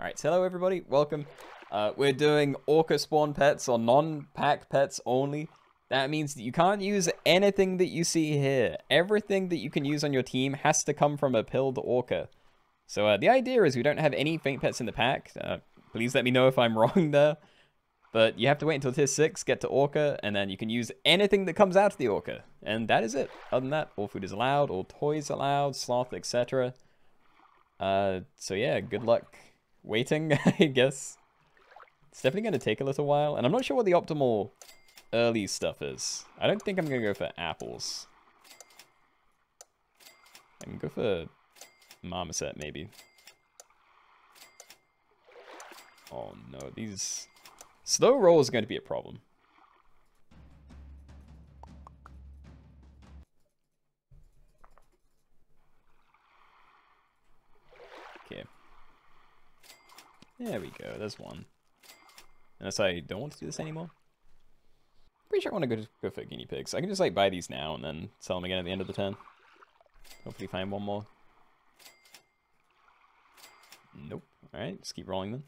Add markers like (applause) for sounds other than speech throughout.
Alright, so hello everybody, welcome. Uh, we're doing Orca spawn pets or non-pack pets only. That means that you can't use anything that you see here. Everything that you can use on your team has to come from a pilled Orca. So uh, the idea is we don't have any faint pets in the pack. Uh, please let me know if I'm (laughs) wrong there. But you have to wait until tier 6, get to Orca, and then you can use anything that comes out of the Orca. And that is it. Other than that, all food is allowed, all toys allowed, sloth, etc. Uh, so yeah, good luck waiting, (laughs) I guess. It's definitely going to take a little while, and I'm not sure what the optimal early stuff is. I don't think I'm going to go for apples. I can go for marmoset, maybe. Oh no, these... Slow roll is going to be a problem. There we go, there's one. Unless I don't want to do this anymore. Pretty sure I want to go, go for guinea pigs. I can just like buy these now and then sell them again at the end of the turn. Hopefully find one more. Nope. Alright, just keep rolling them.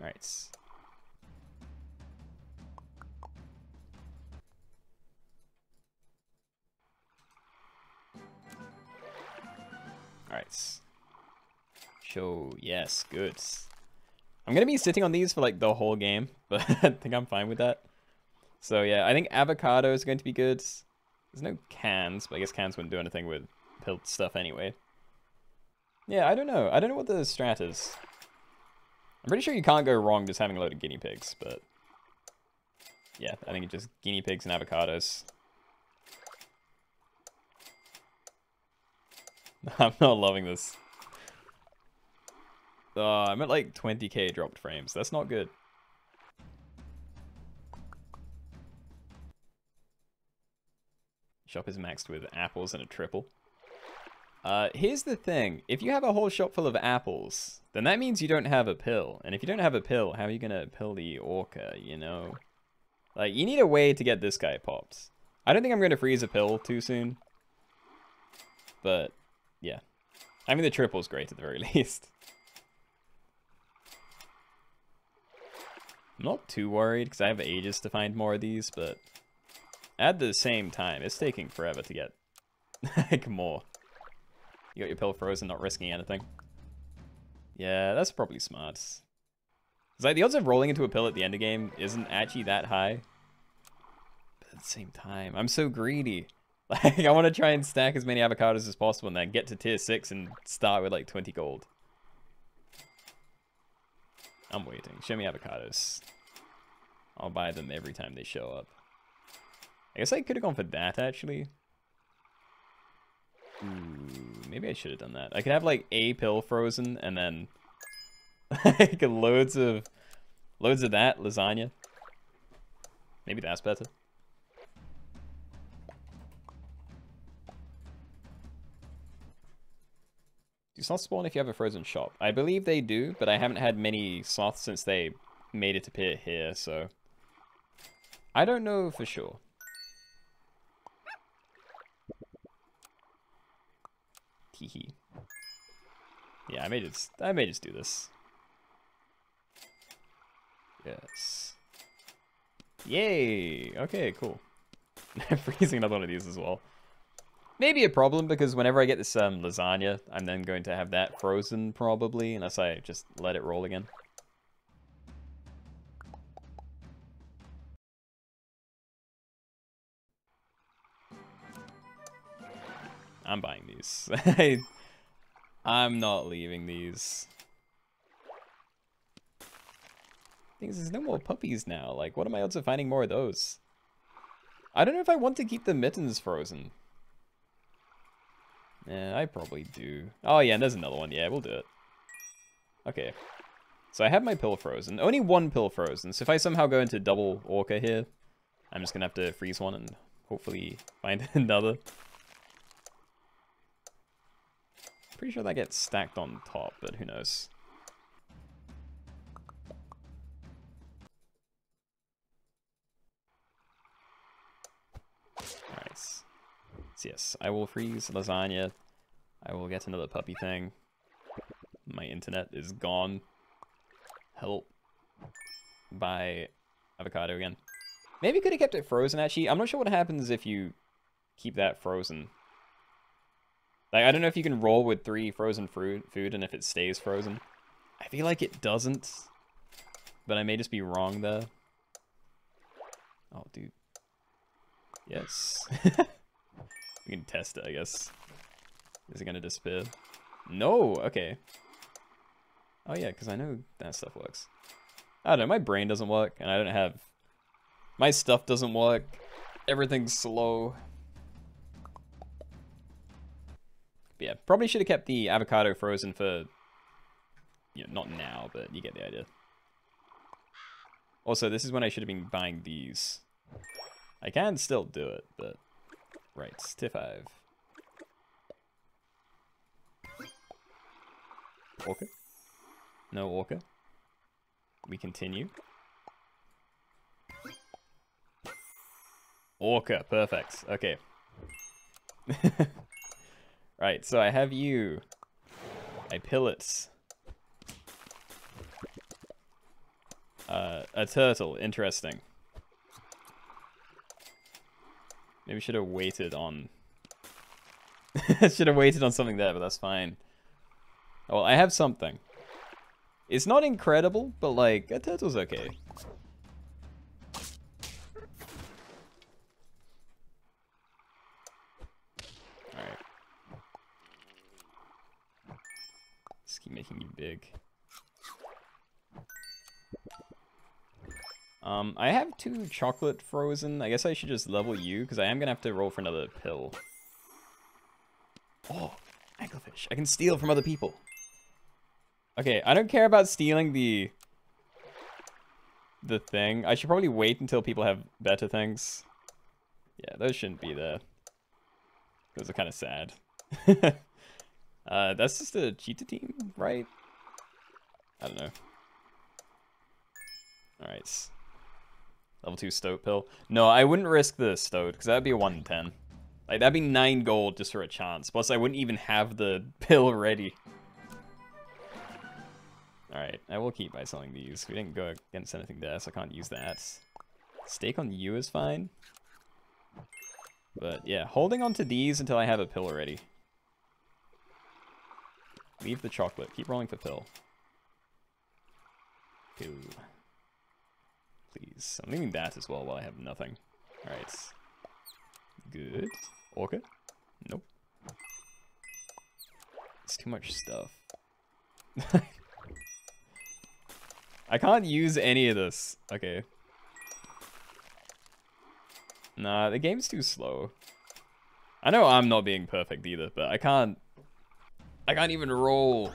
Alright. Alright. Show, yes, good. I'm gonna be sitting on these for like the whole game, (laughs) but I think I'm fine with that. So yeah, I think avocado is going to be good. There's no cans, but I guess cans wouldn't do anything with pilled stuff anyway. Yeah, I don't know. I don't know what the strat is. I'm pretty sure you can't go wrong just having a load of guinea pigs, but... Yeah, I think it's just guinea pigs and avocados. (laughs) I'm not loving this. Oh, I'm at like 20k dropped frames. That's not good. Shop is maxed with apples and a triple. Uh, here's the thing. If you have a whole shop full of apples, then that means you don't have a pill. And if you don't have a pill, how are you going to pill the orca, you know? Like, you need a way to get this guy popped. I don't think I'm going to freeze a pill too soon. But, yeah. I mean, the triple's great at the very (laughs) least. I'm not too worried, because I have ages to find more of these, but... At the same time, it's taking forever to get, (laughs) like, more. You got your pill frozen, not risking anything. Yeah, that's probably smart. It's like, the odds of rolling into a pill at the end of game isn't actually that high. But at the same time, I'm so greedy. (laughs) Like, I want to try and stack as many avocados as possible and then get to tier 6 and start with, like, 20 gold. I'm waiting. Show me avocados. I'll buy them every time they show up. I guess I could have gone for that, actually. Ooh, maybe I should have done that. I could have, like, a pill frozen, and then... (laughs) like, loads of... Loads of that, lasagna. Maybe that's better. Do sloths spawn if you have a frozen shop? I believe they do, but I haven't had many sloths since they made it appear here, so... I don't know for sure. Teehee. Yeah, I may just I may just do this. Yes. Yay! Okay, cool. (laughs) Freezing another one of these as well. Maybe a problem because whenever I get this um, lasagna, I'm then going to have that frozen probably, unless I just let it roll again. I'm buying these. (laughs) I'm not leaving these. Things there's no more puppies now. Like, what am I of finding more of those? I don't know if I want to keep the mittens frozen. Yeah, I probably do. Oh yeah, and there's another one. Yeah, we'll do it. Okay. So I have my pill frozen. Only one pill frozen. So if I somehow go into double orca here, I'm just to have to freeze one and hopefully find (laughs) another. Pretty sure that gets stacked on top, but who knows. Alright. So yes, I will freeze lasagna. I will get another puppy thing. My internet is gone. Help. Buy avocado again. Maybe could have kept it frozen, actually. I'm not sure what happens if you keep that frozen. Like, I don't know if you can roll with three frozen fruit food and if it stays frozen. I feel like it doesn't. But I may just be wrong though. Oh, dude. Yes. (laughs) we can test it, I guess. Is it gonna disappear? No! Okay. Oh yeah, because I know that stuff works. I don't know, my brain doesn't work, and I don't have... My stuff doesn't work. Everything's slow. But yeah, probably should have kept the avocado frozen for... You know, not now, but you get the idea. Also, this is when I should have been buying these. I can still do it, but... Right, tier 5. Orca? No Orca? We continue. Orca, perfect. Okay. (laughs) right, so I have you. I pillets. Uh, a turtle, interesting. Maybe should have waited on... (laughs) should have waited on something there, but that's fine. Oh, well, I have something. It's not incredible, but like, a turtle's okay. Alright. Just keep making you big. Um, I have two chocolate frozen. I guess I should just level you, because I am going to have to roll for another pill. Oh, anglerfish. I can steal from other people. Okay, I don't care about stealing the... The thing. I should probably wait until people have better things. Yeah, those shouldn't be there. Those are kind of sad. (laughs) uh, that's just a cheetah team, right? I don't know. Alright. Level 2 Stoat Pill. No, I wouldn't risk the Stoat, because that'd be a 1 in 10. Like, that'd be 9 gold just for a chance. Plus, I wouldn't even have the (laughs) pill ready. Alright, I will keep by selling these. We didn't go against anything there, so I can't use that. Stake on you is fine. But yeah, holding on to these until I have a pill ready. Leave the chocolate. Keep rolling for pill. Pill please. I'm leaving that as well while I have nothing. Alright. Good. Orca? Nope. It's too much stuff. (laughs) I can't use any of this. Okay. Nah, the game's too slow. I know I'm not being perfect either, but I can't... I can't even roll.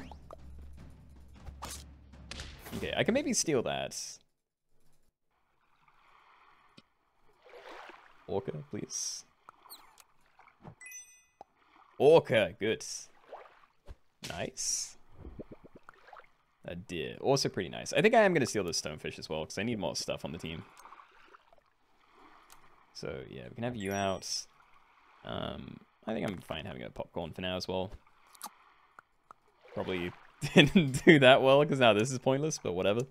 Okay, I can maybe steal that. Orca, please. Orca, good. Nice. A deer, also pretty nice. I think I am going to steal the stonefish as well, because I need more stuff on the team. So, yeah, we can have you out. Um, I think I'm fine having a popcorn for now as well. Probably (laughs) didn't do that well, because now this is pointless, but whatever.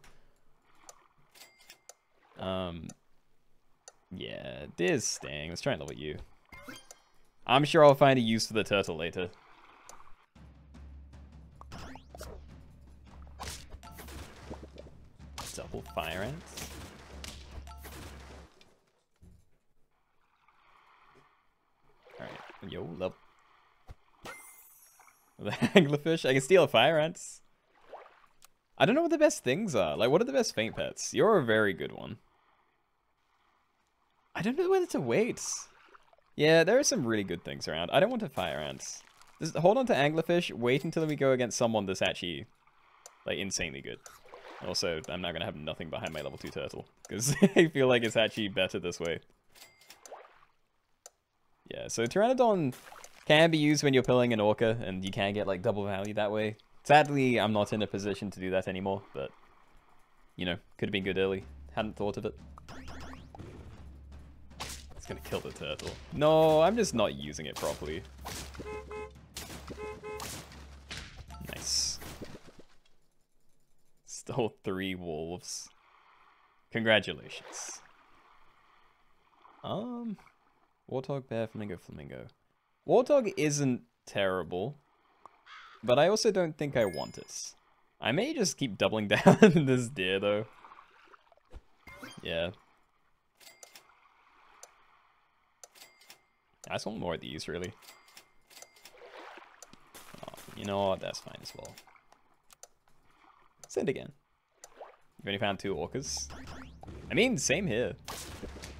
Um, yeah, there's staying. Let's try and level you. I'm sure I'll find a use for the turtle later. Double fire ants. Alright, yo, level. (laughs) The anglerfish. I can steal a fire ants. I don't know what the best things are. Like, what are the best faint pets? You're a very good one. I don't know whether to wait. Yeah, there are some really good things around. I don't want to fire ants. Just hold on to anglerfish, wait until we go against someone that's actually, like, insanely good. Also, I'm now going to have nothing behind my level 2 turtle, because (laughs) I feel like it's actually better this way. Yeah, so Pteranodon can be used when you're pilling an orca, and you can get, like, double value that way. Sadly, I'm not in a position to do that anymore, but, you know, could have been good early. Hadn't thought of it. It's gonna kill the turtle. No, I'm just not using it properly. Nice. Stole three wolves. Congratulations. Um, Warthog, Bear, Flamingo, Flamingo. Warthog isn't terrible, but I also don't think I want it. I may just keep doubling (laughs) down this deer, though. Yeah, I just want more of these, really. Oh, you know what? That's fine as well. Send again. You've only found two orcas. I mean, same here.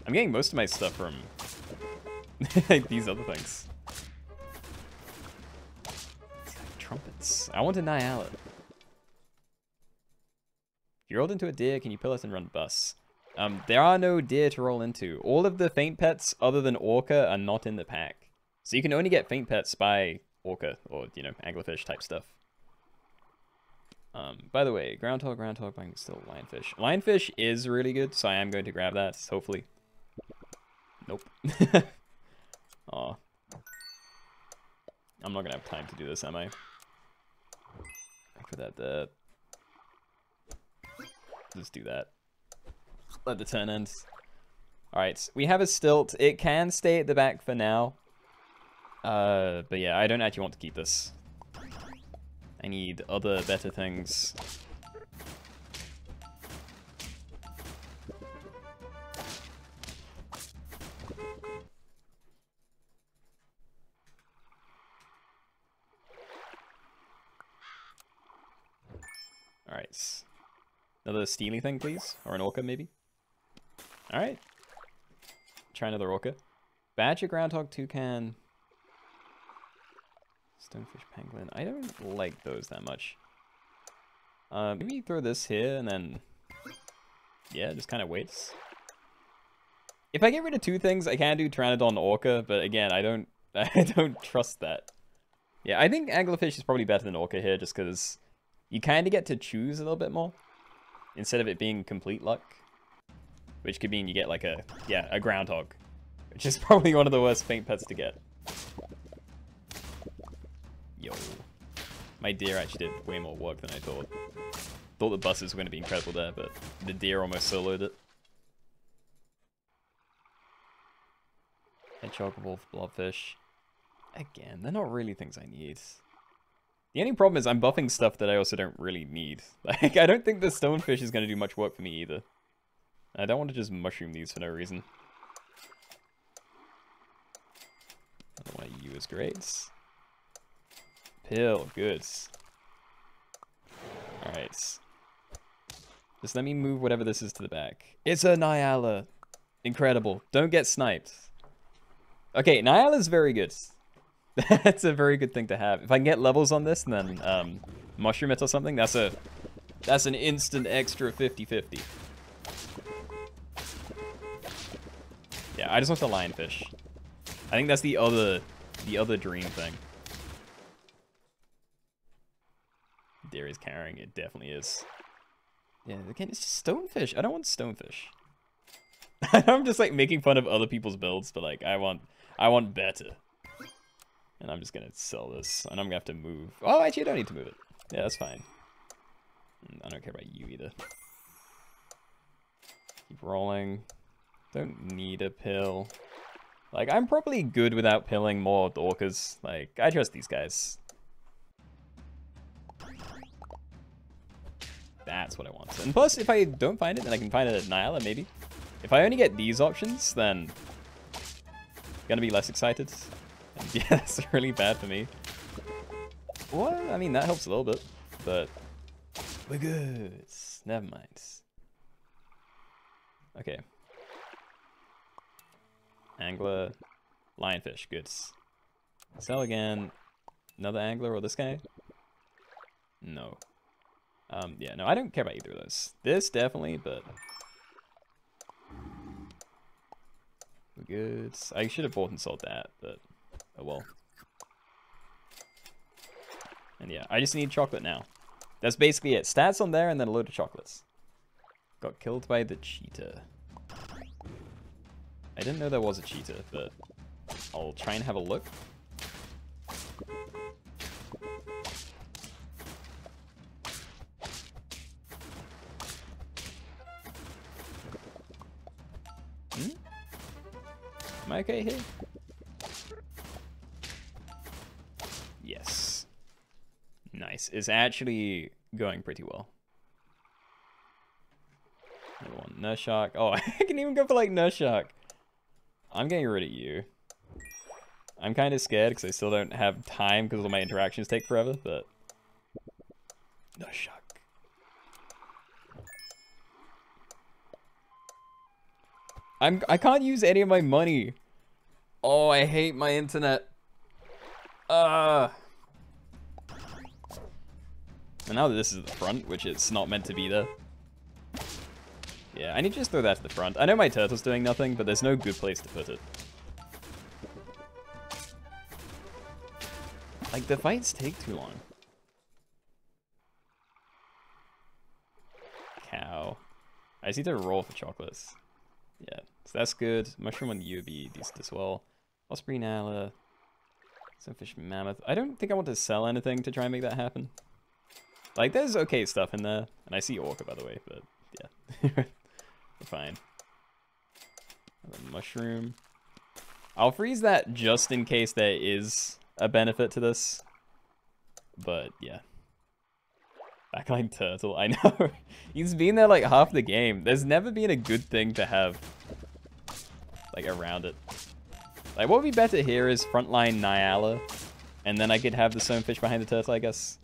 I'm getting most of my stuff from (laughs) these other things. Trumpets. I want a Nyala. If you rolled into a deer, can you pill it and run bus? Um, there are no deer to roll into. All of the faint pets other than orca are not in the pack. So you can only get faint pets by orca or, you know, anglerfish type stuff. Um, by the way, groundhog, groundhog, but still lionfish. Lionfish is really good, so I am going to grab that, hopefully. Nope. (laughs) Aw. I'm not gonna have time to do this, am I? I Put that there. Just do that. Let the turn end. Alright, we have a stilt. It can stay at the back for now. Uh, but yeah, I don't actually want to keep this. I need other better things. Alright. Another steely thing, please? Or an orca, maybe? Alright. Try another orca. Badger, groundhog, toucan, Stonefish Pangolin. I don't like those that much. Uh, maybe throw this here and then... Yeah, just kind of waits. If I get rid of two things, I can do Pteranodon Orca, but again, I don't (laughs) I don't trust that. Yeah, I think Anglerfish is probably better than Orca here, just because you kind of get to choose a little bit more, instead of it being complete luck. Which could mean you get like a, yeah, a Groundhog, which is (laughs) probably one of the worst faint pets to get. Yo. My deer actually did way more work than I thought. Thought the buses were going to be incredible there, but the deer almost soloed it. Hedgehog, wolf, blobfish. Again, they're not really things I need. The only problem is I'm buffing stuff that I also don't really need. (laughs) Like, I don't think the stonefish is going to do much work for me either. I don't want to just mushroom these for no reason. I don't want to use grades. Pill, good. Alright. Just let me move whatever this is to the back. It's a Nyala. Incredible. Don't get sniped. Okay, Nyala's very good. (laughs) that's a very good thing to have. If I can get levels on this and then um, mushroom it or something, that's a that's an instant extra 50-50. Yeah, I just want the lionfish. I think that's the other the other dream thing. Deer is carrying it, definitely is. Yeah, again, it's just stonefish. I don't want stonefish. (laughs) I'm just like making fun of other people's builds, but like I want I want better. And I'm just gonna sell this. And I'm gonna have to move. Oh actually I don't need to move it. Yeah, that's fine. Mm, I don't care about you either. Keep rolling. Don't need a pill. Like, I'm probably good without pilling more orcas. Like, I trust these guys. That's what I want. And plus, if I don't find it, then I can find it at Nyala, maybe. If I only get these options, then gonna be less excited. (laughs) And yeah, that's really bad for me. Well, I mean, that helps a little bit, but we're good. Never mind. Okay. Angler, lionfish, good. Sell again. Another angler or this guy? No. Um, yeah, no, I don't care about either of those. This, definitely, but... Good. I should have bought and sold that, but... Oh well. And yeah, I just need chocolate now. That's basically it. Stats on there and then a load of chocolates. Got killed by the cheetah. I didn't know there was a cheetah, but I'll try and have a look. Hmm? Am I okay here? Yes. Nice. It's actually going pretty well. Another one, Nurse Shark. Oh, (laughs) I can even go for like Nurse Shark. I'm getting rid of you. I'm kind of scared because I still don't have time because all my interactions take forever, but... Nurse Shark. I'm I can't use any of my money. Oh, I hate my internet. Uh and now that this is the front, which it's not meant to be there. Yeah, I need to just throw that to the front. I know my turtle's doing nothing, but there's no good place to put it. Like, the fights take too long. Cow. I just need to roll for chocolates. Yeah, so that's good. Mushroom on the UB, decent as well. Osprey Nyala. Sunfish Mammoth. I don't think I want to sell anything to try and make that happen. Like, there's okay stuff in there. And I see Orca, by the way, but yeah. (laughs) Fine. mushroom. I'll freeze that just in case there is a benefit to this. But, yeah. Backline Turtle, I know. (laughs) He's been there like half the game. There's never been a good thing to have like around it. Like what would be better here is frontline Nyala. And then I could have the stonefish behind the turtle, I guess.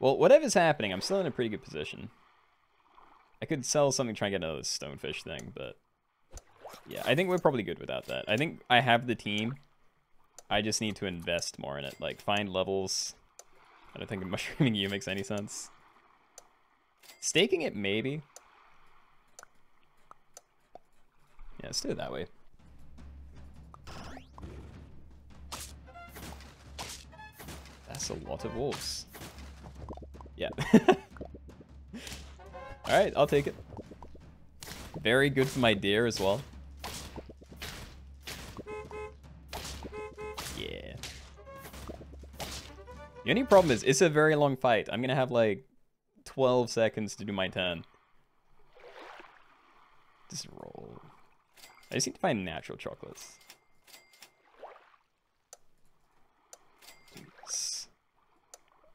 Well, whatever's happening, I'm still in a pretty good position. I could sell something, try and get another stonefish thing, but... Yeah, I think we're probably good without that. I think I have the team. I just need to invest more in it. Like, find levels. I don't think (laughs) mushrooming you makes any sense. Staking it, maybe. Yeah, let's do it that way. That's a lot of wolves. Yeah. (laughs) Alright, I'll take it. Very good for my deer as well. Yeah. The only problem is, it's a very long fight. I'm gonna have like 12 seconds to do my turn. Just roll. I just need to find natural chocolates.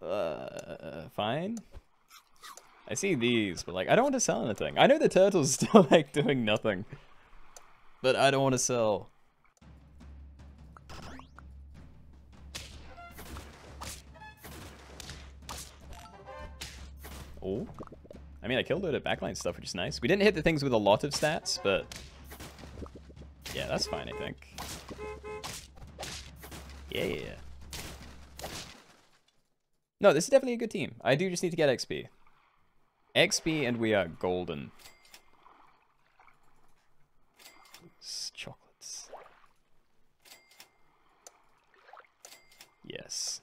Uh, fine. I see these, but like, I don't want to sell anything. I know the turtle's (laughs) still like doing nothing, but I don't want to sell. Oh, I mean, I killed it at backline stuff, which is nice. We didn't hit the things with a lot of stats, but yeah, that's fine, I think. Yeah, yeah. No, this is definitely a good team. I do just need to get XP. XP and we are golden. chocolates. Yes.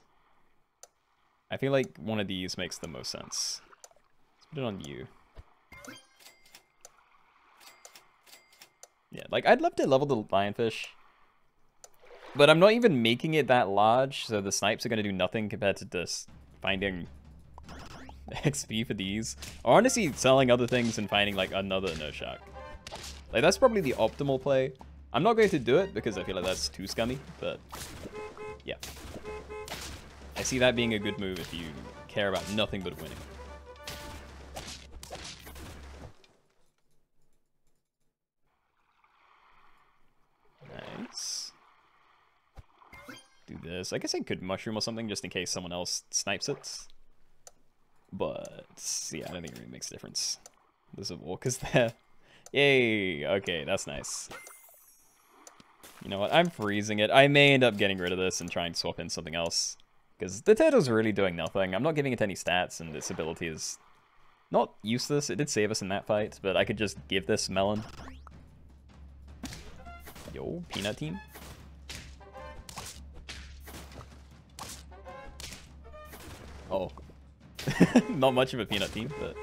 I feel like one of these makes the most sense. Let's put it on you. Yeah, like, I'd love to level the lionfish. But I'm not even making it that large, so the snipes are going to do nothing compared to this finding (laughs) XP for these. Or honestly, selling other things and finding like another Nurse. Like that's probably the optimal play. I'm not going to do it because I feel like that's too scummy, but yeah. I see that being a good move if you care about nothing but winning. Nice. Do this. I guess I could mushroom or something just in case someone else snipes it. But, yeah, I don't think it really makes a difference. There's a walkers (laughs) there. Yay! Okay, that's nice. You know what? I'm freezing it. I may end up getting rid of this and trying to swap in something else. Because the turtle's really doing nothing. I'm not giving it any stats, and its ability is not useless. It did save us in that fight, but I could just give this melon. Yo, peanut team. Oh, (laughs) Not much of a peanut team, but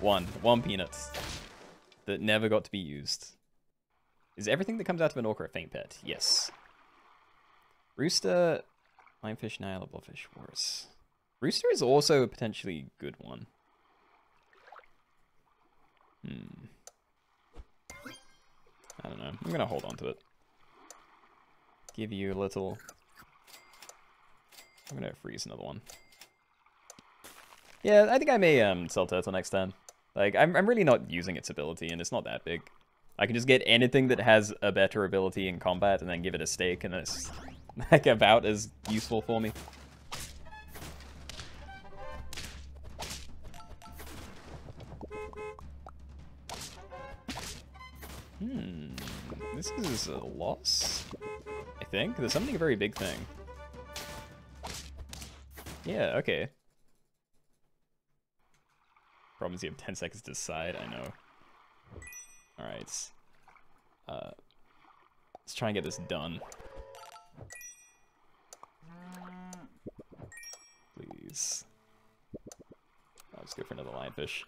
one. One peanuts that never got to be used. Is everything that comes out of an orca a faint pet? Yes. Rooster, lionfish, Nyala, blowfish, walrus. Rooster is also a potentially good one. Hmm. I don't know. I'm gonna hold on to it. Give you a little... I'm gonna freeze another one. Yeah, I think I may um, sell Turtle next turn. Like, I'm, I'm really not using its ability, and it's not that big. I can just get anything that has a better ability in combat and then give it a stake, and it's (laughs) like about as useful for me. Hmm, this is a loss, I think. There's something a very big thing. Yeah, okay. Problems you have 10 seconds to decide, I know. Alright. Uh, let's try and get this done. Please. I'll just go for another lionfish.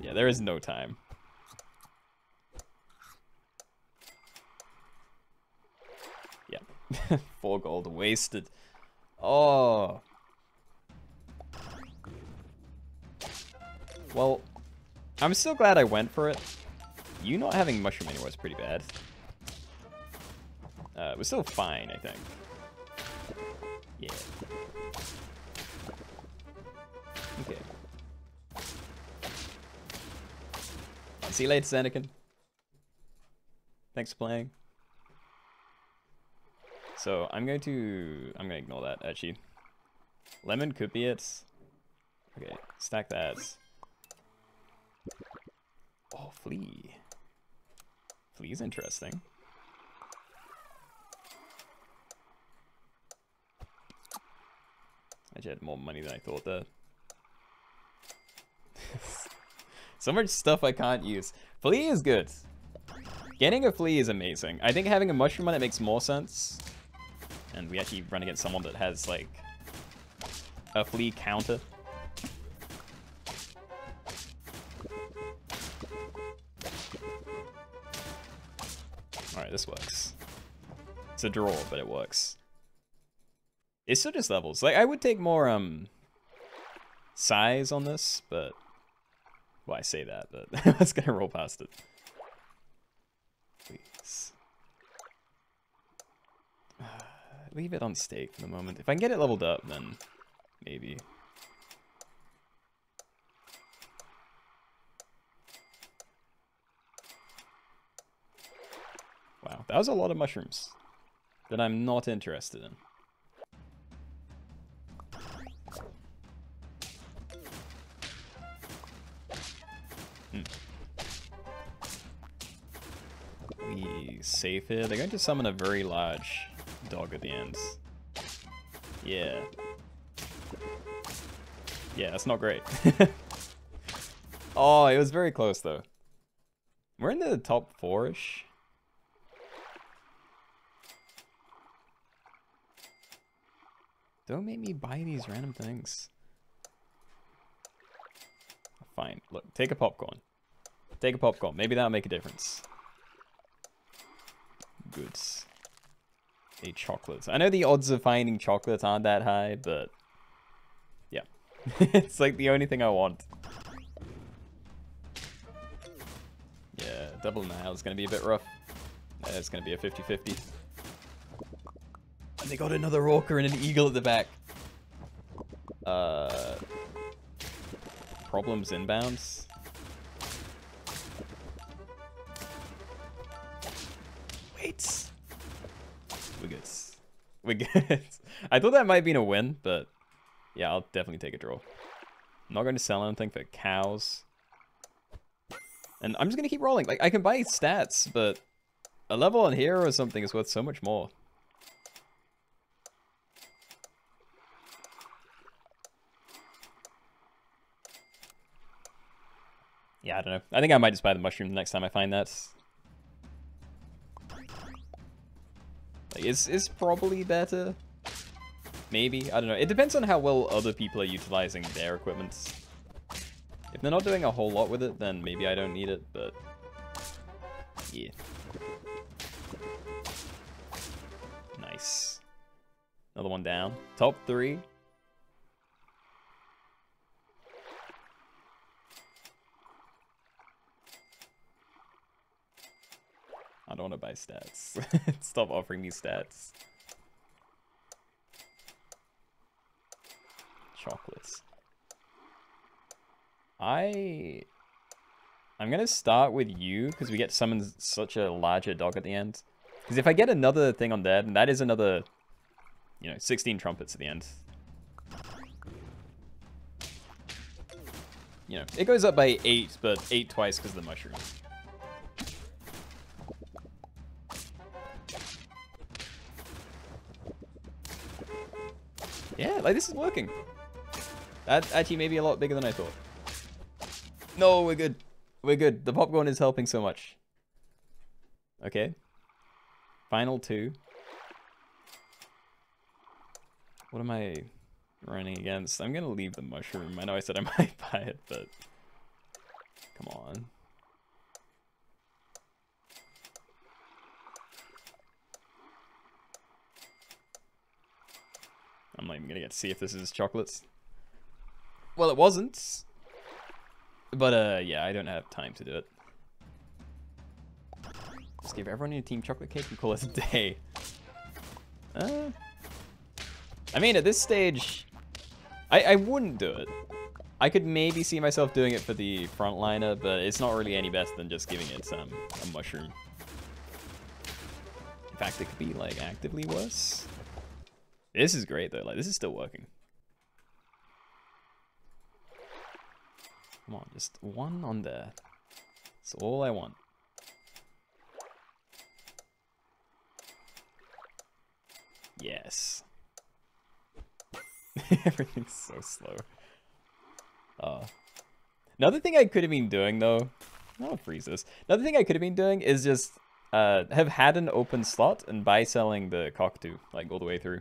Yeah, there is no time. Yeah. (laughs) Four gold wasted. Oh. Well, I'm still glad I went for it. You not having mushroom anywhere is pretty bad. Uh, it was still fine, I think. Yeah. Okay. See you later, Anakin. Thanks for playing. So I'm going to I'm gonna ignore that actually. Lemon could be it. Okay, stack that. Oh, flea. Flea is interesting. I just had more money than I thought there. (laughs) so much stuff I can't use. Flea is good. Getting a flea is amazing. I think having a mushroom on it makes more sense. And we actually run against someone that has like a flea counter. This works. It's a draw, but it works. It's still just levels. Like, I would take more, um, size on this, but... Well, I say that, but (laughs) I was gonna roll past it. Please. (sighs) Leave it on stake for the moment. If I can get it leveled up, then maybe. That was a lot of mushrooms that I'm not interested in. Hmm. We safe here. They're going to summon a very large dog at the end. Yeah. Yeah, that's not great. (laughs) oh, it was very close though. We're in the top four-ish. Don't make me buy these random things. Fine. Look, take a popcorn. Take a popcorn. Maybe that'll make a difference. Good. A chocolate. I know the odds of finding chocolates aren't that high, but... Yeah. (laughs) it's like the only thing I want. Yeah, double Nyala is going to be a bit rough. it's going to be a 50-50. And they got another orca and an eagle at the back. Uh, problems inbounds. Wait. We're good. We're good. (laughs) I thought that might be a win, but yeah, I'll definitely take a draw. I'm not going to sell anything for cows. And I'm just going to keep rolling. Like, I can buy stats, but a level on here or something is worth so much more. Yeah, I don't know. I think I might just buy the mushroom the next time I find that. Like, it's, it's probably better. Maybe. I don't know. It depends on how well other people are utilizing their equipment. If they're not doing a whole lot with it, then maybe I don't need it, but... Yeah. Nice. Another one down. Top three. I don't want to buy stats. (laughs) Stop offering me stats. Chocolates. I... I'm going to start with you, because we get summoned such a larger dog at the end. Because if I get another thing on there, then that is another, you know, 16 trumpets at the end. You know, it goes up by 8, but 8 twice because of the mushroom. Like this is working. That actually may be a lot bigger than I thought. No, we're good. We're good. The popcorn is helping so much. Okay. Final two. What am I running against? I'm gonna leave the mushroom. I know I said I (laughs) might buy it, but come on. I'm not even gonna get to see if this is chocolates. Well, it wasn't. But, uh, yeah, I don't have time to do it. Just give everyone in your team chocolate cake and call it a day. Uh, I mean, at this stage, I, I wouldn't do it. I could maybe see myself doing it for the frontliner, but it's not really any better than just giving it um, a mushroom. In fact, it could be, like, actively worse. This is great, though. Like, this is still working. Come on, just one on there. That's all I want. Yes. (laughs) Everything's so slow. Uh, another thing I could have been doing, though... I'll freeze this. Another thing I could have been doing is just uh, have had an open slot and buy selling the cockatoo, like, all the way through.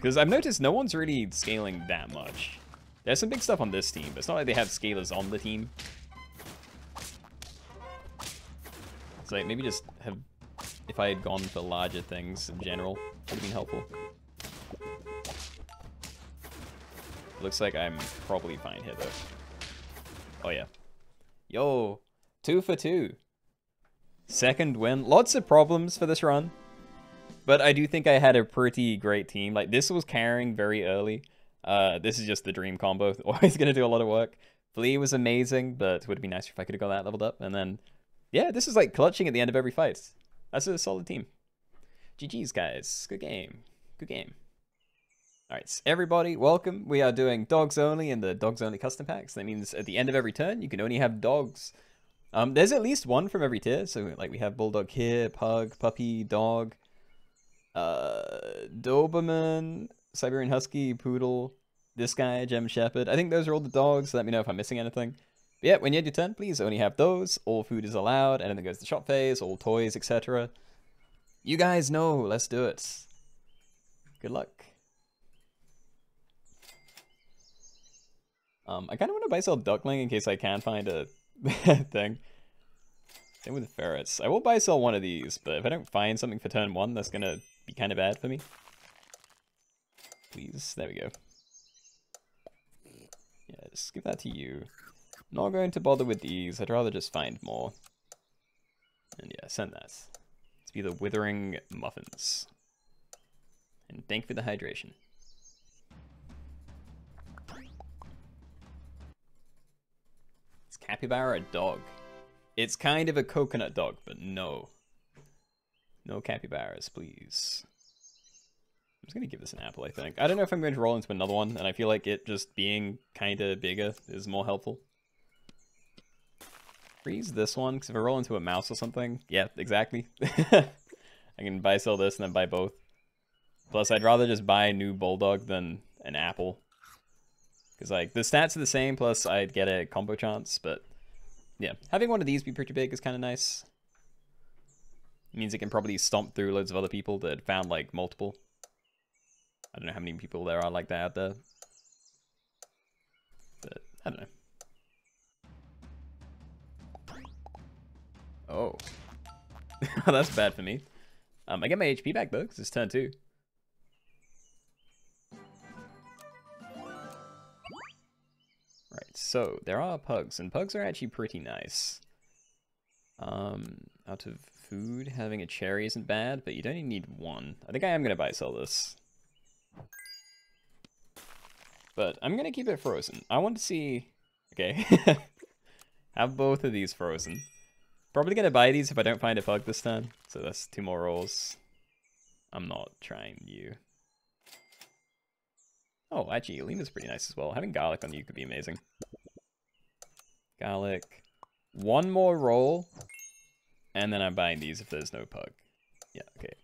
Because I've noticed no one's really scaling that much. There's some big stuff on this team, but it's not like they have scalers on the team. So like maybe just have, if I had gone for larger things in general, would have been helpful. Looks like I'm probably fine here though. Oh yeah. Yo, two for two. Second win. Lots of problems for this run. But I do think I had a pretty great team. Like, this was carrying very early. Uh, this is just the dream combo. (laughs) Always going to do a lot of work. Flea was amazing, but it would be nicer if I could have got that leveled up. And then, yeah, this is like clutching at the end of every fight. That's a solid team. GG's, guys. Good game. Good game. Alright, everybody, welcome. We are doing dogs only in the dogs only custom packs. That means at the end of every turn, you can only have dogs. Um, there's at least one from every tier. So, like, we have Bulldog here, Pug, Puppy, Dog, uh, Doberman, Siberian Husky, Poodle, this guy, Gem Shepherd. I think those are all the dogs. Let me know if I'm missing anything. But yeah, when you have your turn, please only have those. All food is allowed, and then goes the shop phase, all toys, etc. You guys know, let's do it. Good luck. Um, I kind of want to buy sell Duckling in case I can find a (laughs) thing. Same with ferrets. I will buy sell one of these, but if I don't find something for turn one, that's gonna be kind of bad for me. Please, there we go. Yeah, just give that to you. Not going to bother with these, I'd rather just find more. And yeah, send that. Let's be the Withering Muffins. And thank for the hydration. It's capybara a dog? It's kind of a coconut dog, but no. No capybaras, please. I'm just going to give this an apple, I think. I don't know if I'm going to roll into another one, and I feel like it just being kind of bigger is more helpful. Freeze this one, because if I roll into a mouse or something, yeah, exactly. (laughs) I can buy, sell this, and then buy both. Plus, I'd rather just buy a new Bulldog than an apple. Because, like, the stats are the same, plus I'd get a combo chance, but yeah, having one of these be pretty big is kind of nice. It means it can probably stomp through loads of other people that found like multiple. I don't know how many people there are like that out there. But I don't know. Oh. (laughs) That's bad for me. Um, I get my HP back though, because it's turn two. Right, so there are pugs, and pugs are actually pretty nice. Um, out of food, having a cherry isn't bad, but you don't need one. I think I am going to buy sell this. But I'm going to keep it frozen. I want to see... Okay. (laughs) Have both of these frozen. Probably going to buy these if I don't find a bug this time. So that's two more rolls. I'm not trying you. Oh, actually, Lima's pretty nice as well. Having garlic on you could be amazing. Garlic. One more roll. And then I'm buying these if there's no pug. Yeah, okay.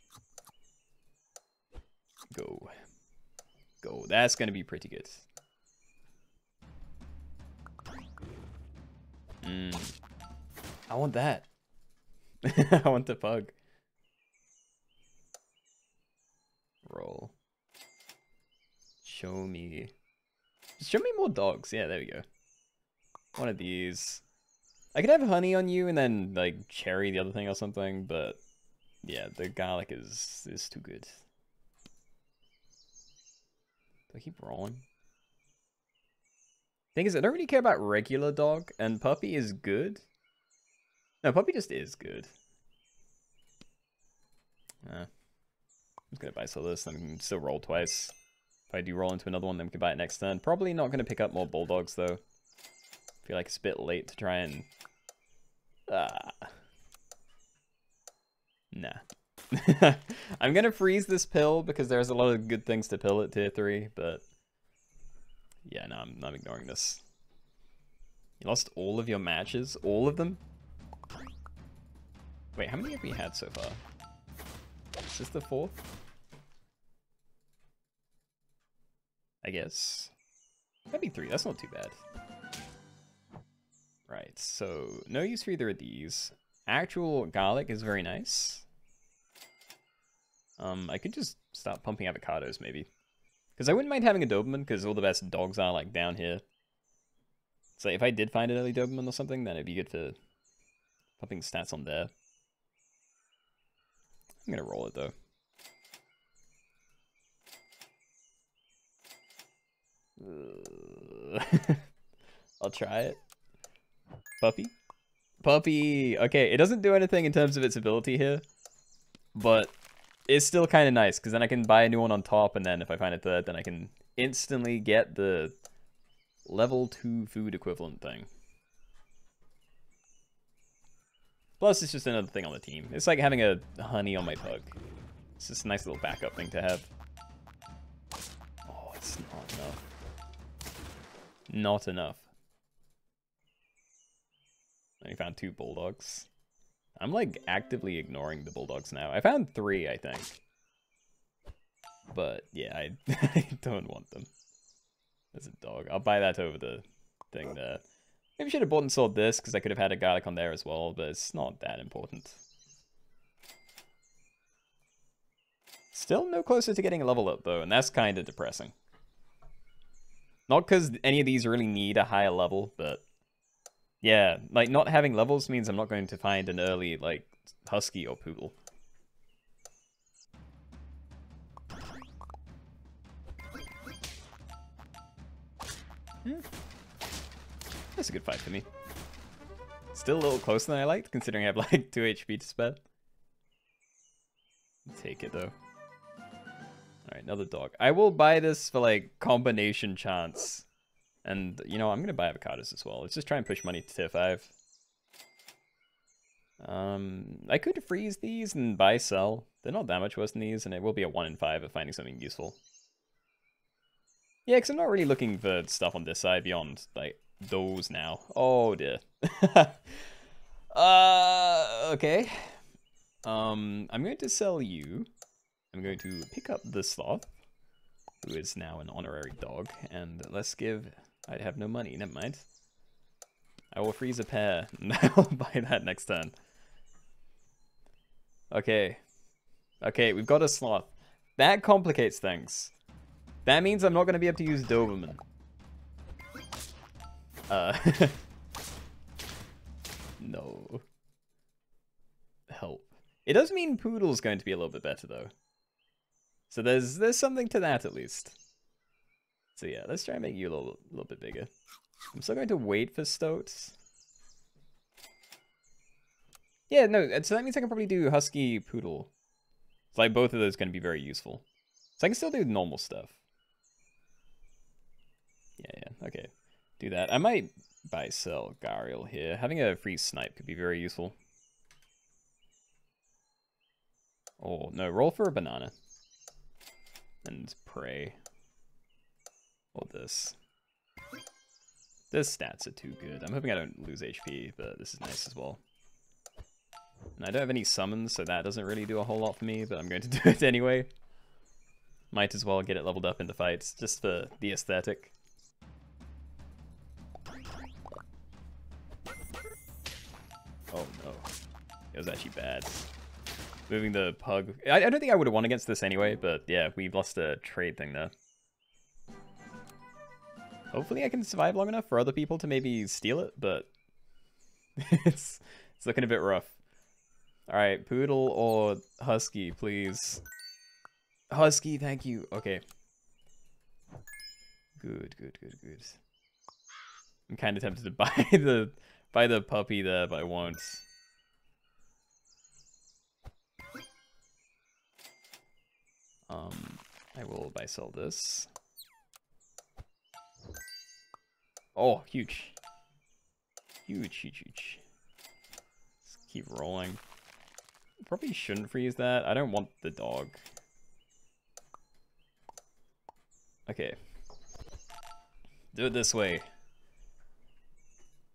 Go. Go. That's going to be pretty good. Mm. I want that. (laughs) I want the pug. Roll. Show me. Show me more dogs. Yeah, there we go. One of these. I could have honey on you and then like cherry the other thing or something, but yeah, the garlic is is too good. Do I keep rolling? Thing is, I don't really care about regular dog, and puppy is good. No, puppy just is good. Uh, I'm just gonna buy some of this, then can still roll twice. If I do roll into another one, then we can buy it next turn. Probably not to pick up more Bulldogs, though. Feel like it's a bit late to try and... Ah. Nah. (laughs) I'm to freeze this pill because there's a lot of good things to pill at tier 3, but... Yeah, no, I'm, I'm ignoring this. You lost all of your matches? All of them? Wait, how many have we had so far? Is this the fourth? I guess. Maybe three, that's not too bad. Right, so no use for either of these. Actual garlic is very nice. Um, I could just start pumping avocados, maybe. Because I wouldn't mind having a Doberman, because all the best dogs are, like, down here. So if I did find an early Doberman or something, then it'd be good for pumping stats on there. I'm gonna roll it, though. (laughs) I'll try it. Puppy? Puppy! Okay, it doesn't do anything in terms of its ability here. But it's still kind of nice, because then I can buy a new one on top, and then if I find a third, then I can instantly get the level 2 food equivalent thing. Plus, it's just another thing on the team. It's like having a honey on my pug. It's just a nice little backup thing to have. Oh, it's not enough not enough. I found two bulldogs. I'm like actively ignoring the bulldogs now. I found three, I think. But yeah, I, (laughs) I don't want them. There's a dog. I'll buy that over the thing there. Maybe should have bought and sold this because I could have had a garlic on there as well, but it's not that important. Still no closer to getting a level up though, and that's kind of depressing. Not because any of these really need a higher level, but yeah, like not having levels means I'm not going to find an early like husky or poodle. Yeah. That's a good fight for me. Still a little closer than I liked, considering I have like (laughs) 2 HP to spare. Take it though. Alright, another dog. I will buy this for, like, combination chance. And, you know, I'm going to buy avocados as well. Let's just try and push money to tier 5. Um, I could freeze these and buy sell. They're not that much worse than these, and it will be a 1 in 5 of finding something useful. Yeah, because I'm not really looking for stuff on this side beyond, like, those now. Oh, dear. (laughs) uh, okay. Um, I'm going to sell you. I'm going to pick up the sloth, who is now an honorary dog, and let's give... I have no money, never mind. I will freeze a pair, (laughs) and I will buy that next turn. Okay. Okay, we've got a sloth. That complicates things. That means I'm not going to be able to use Doberman. Uh... (laughs) no. help. It does mean Poodle's going to be a little bit better, though. So there's there's something to that, at least. So yeah, let's try and make you a little, little bit bigger. I'm still going to wait for Stoats. Yeah, no, so that means I can probably do Husky Poodle. It's like both of those going to be very useful. So I can still do normal stuff. Yeah, yeah, okay. Do that. I might buy sell Gharial here. Having a free snipe could be very useful. Oh, no, roll for a banana. And pray. Or this. This stats are too good. I'm hoping I don't lose HP, but this is nice as well. And I don't have any summons, so that doesn't really do a whole lot for me, but I'm going to (laughs) do it anyway. Might as well get it leveled up in the fights, just for the aesthetic. Oh no. It was actually bad. Moving the pug. I, I don't think I would have won against this anyway, but yeah, we've lost a trade thing there. Hopefully I can survive long enough for other people to maybe steal it, but (laughs) it's it's looking a bit rough. Alright, Poodle or Husky, please. Husky, thank you. Okay. Good, good, good, good. I'm kind of tempted to (laughs) buy the buy the puppy there, but I won't. Um, I will buy sell this. Oh, huge. Huge, huge, huge. Let's keep rolling. Probably shouldn't freeze that. I don't want the dog. Okay. Do it this way.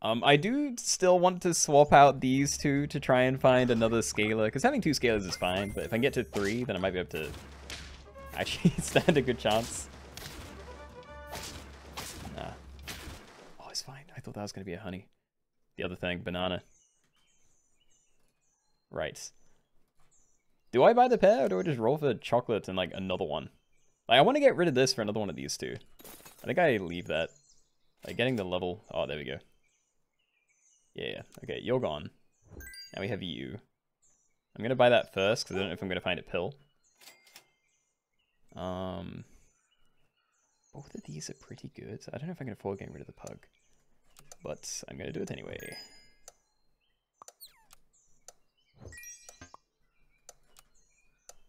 Um, I do still want to swap out these two to try and find another scaler, because having two scalers is fine, but if I can get to three, then I might be able to actually (laughs) stand a good chance. Thought that was going to be a honey. The other thing, banana. Right. Do I buy the pair, or do I just roll for chocolate and, like, another one? Like, I want to get rid of this for another one of these two. I think I leave that. Like, getting the level... Oh, there we go. Yeah. Okay, you're gone. Now we have you. I'm going to buy that first, because I don't know if I'm going to find a pill. Um, both of these are pretty good. I don't know if I can afford getting rid of the pug. But I'm to do it anyway.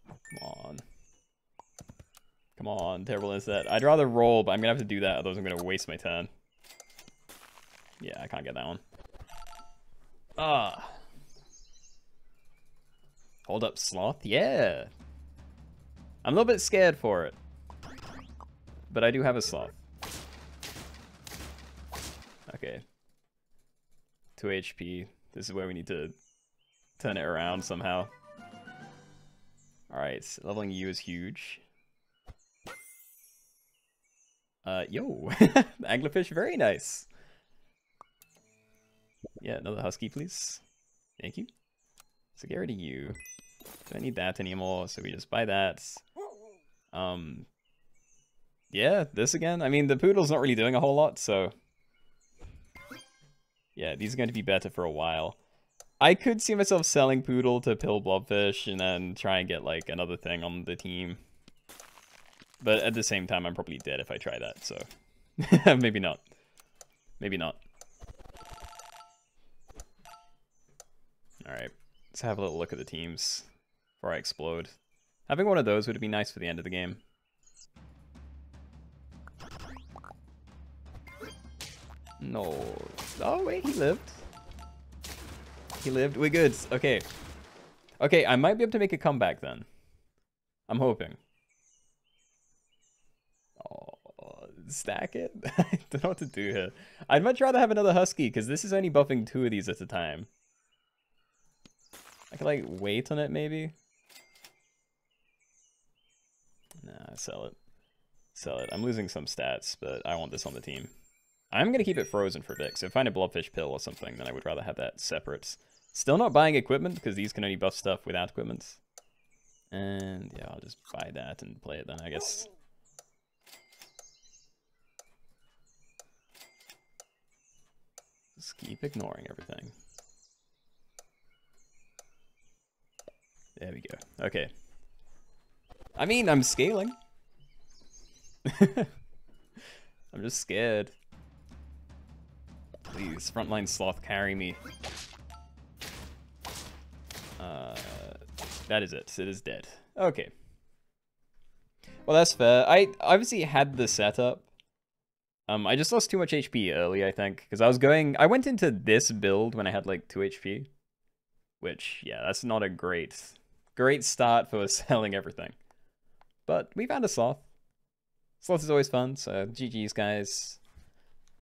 Come on. Come on, terrible is that. I'd rather roll, but I'm to have to do that, otherwise I'm to waste my turn. Yeah, I can't get that one. Ah. Hold up sloth? Yeah. I'm a little bit scared for it. But I do have a sloth. Okay. 2 HP. This is where we need to turn it around somehow. Alright, leveling you is huge. Uh, yo! (laughs) Anglerfish, very nice! Yeah, another husky, please. Thank you. So get rid of you. Don't need that anymore, so we just buy that. Um, yeah, this again. I mean, the Poodle's not really doing a whole lot, so... Yeah, these are going to be better for a while. I could see myself selling Poodle to Pill Blobfish and then try and get, like, another thing on the team. But at the same time, I'm probably dead if I try that, so... (laughs) Maybe not. Maybe not. Alright, let's have a little look at the teams before I explode. Having one of those would be nice for the end of the game. No. Oh, wait, he lived. He lived. We're good. Okay. Okay, I might be able to make a comeback then. I'm hoping. Oh, stack it? (laughs) I don't know what to do here. I'd much rather have another Husky, because this is only buffing two of these at a time. I could, like, wait on it, maybe? Nah, sell it. Sell it. I'm losing some stats, but I want this on the team. I'm going to keep it frozen for so if I find a Blobfish pill or something, then I would rather have that separate. Still not buying equipment, because these can only buff stuff without equipment. And yeah, I'll just buy that and play it then, I guess. Just keep ignoring everything. There we go. Okay. I mean, I'm scaling. (laughs) I'm just scared. Please, frontline sloth, carry me. Uh, that is it. It is dead. Okay. Well, that's fair. I obviously had the setup. Um, I just lost too much HP early, I think, because I was going... I went into this build when I had, like, 2 HP. Which, yeah, that's not a great, great start for (laughs) selling everything. But we found a sloth. Sloth is always fun, so GG's, guys.